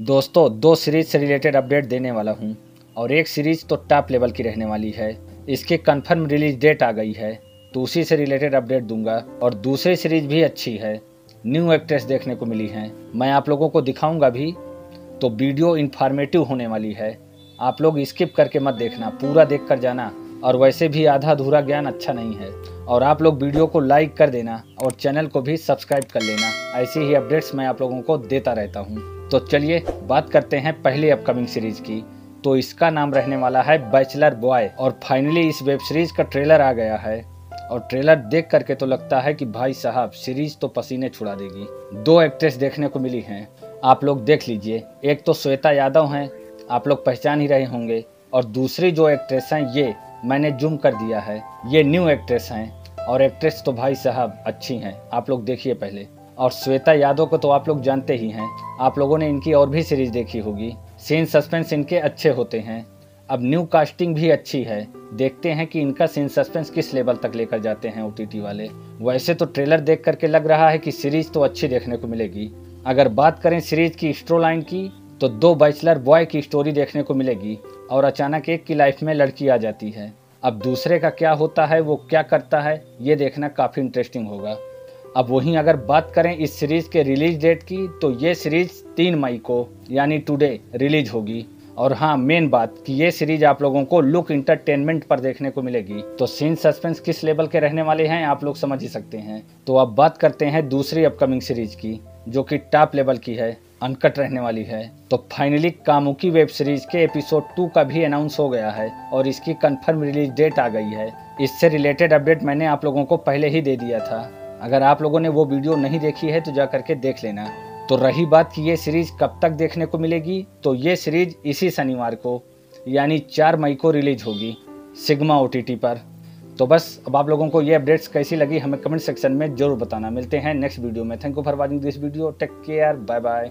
दोस्तों, दो सीरीज़ से रिलेटेड अपडेट देने वाला हूँ और एक सीरीज़ तो टॉप लेवल की रहने वाली है। इसकी कंफर्म रिलीज़ डेट आ गई है। तो उसी से रिलेटेड अपडेट दूँगा और दूसरी सीरीज़ भी अच्छी है। न्यू एक्ट्रेस देखने को मिली हैं। मैं आप लोगों को दिखाऊँगा भी। तो वीडियो इन्फॉर्मेटिव होने वाली है। आप लोग स्किप करके मत देखना। पूरा देख कर जाना। और वैसे भी आधा अधूरा ज्ञान अच्छा नहीं है। और आप लोग वीडियो को लाइक कर देना और चैनल को भी सब्सक्राइब कर लेना। ऐसी ही अपडेट्स मैं आप लोगों को देता रहता हूँ। तो चलिए बात करते हैं पहले अपकमिंग सीरीज़ की। तो इसका नाम रहने वाला है बैचलर बॉय और फाइनली इस वेब सीरीज़ का ट्रेलर आ गया है। और ट्रेलर देख करके तो लगता है कि भाई साहब, सीरीज़ तो पसीने छुड़ा देगी। दो एक्ट्रेस देखने को मिली हैं। आप लोग देख लीजिए। एक तो श्वेता यादव हैं, आप लोग पहचान ही रहे होंगे। और दूसरी जो एक्ट्रेस हैं, ये मैंने जूम कर दिया है। ये न्यू एक्ट्रेस हैं और एक्ट्रेस तो भाई साहब अच्छी हैं। आप लोग देखिए पहले। और श्वेता यादव को तो आप लोग जानते ही हैं। आप लोगों ने इनकी और भी सीरीज़ देखी होगी। सीन सस्पेंस इनके अच्छे होते हैं। अब न्यू कास्टिंग भी अच्छी है। देखते हैं कि इनका सीन सस्पेंस किस लेवल तक लेकर जाते हैं ओटीटी वाले। वैसे तो ट्रेलर देख करके लग रहा है कि सीरीज़ तो अच्छी देखने को मिलेगी। अगर बात करें सीरीज़ की स्टोर लाइन की तो दो बैचलर बॉय की स्टोरी देखने को मिलेगी। और अचानक एक की लाइफ में लड़की आ जाती है। अब दूसरे का क्या होता है, वो क्या करता है, ये देखना काफ़ी इंटरेस्टिंग होगा। अब वहीं अगर बात करें इस सीरीज़ के रिलीज़ डेट की तो ये सीरीज़ तीन मई को, यानी टुडे रिलीज़ होगी। और हाँ मेन बात कि ये सीरीज़ आप लोगों को लुक इंटरटेनमेंट पर देखने को मिलेगी। तो सीन सस्पेंस किस लेवल के रहने वाले हैं, आप लोग समझ ही सकते हैं। तो अब बात करते हैं दूसरी अपकमिंग सीरीज़ की, जो कि टॉप लेवल की है। अनकट रहने वाली है। तो फाइनली कामुकी वेब सीरीज़ के एपिसोड टू का भी अनाउंस हो गया है और इसकी कंफर्म रिलीज़ डेट आ गई है। इससे रिलेटेड अपडेट मैंने आप लोगों को पहले ही दे दिया था। अगर आप लोगों ने वो वीडियो नहीं देखी है तो जा करके देख लेना। तो रही बात कि ये सीरीज़ कब तक देखने को मिलेगी? तो ये सीरीज़ इसी शनिवार को, यानी चार मई को रिलीज़ होगी, सिग्मा ओ पर। तो बस, अब आप लोगों को ये अपडेट्स कैसी लगी हमें कमेंट सेक्शन में ज़रूर बताना। मिलते हैं नेक्स्ट वीडियो में। Thank you for watching this video take care bye bye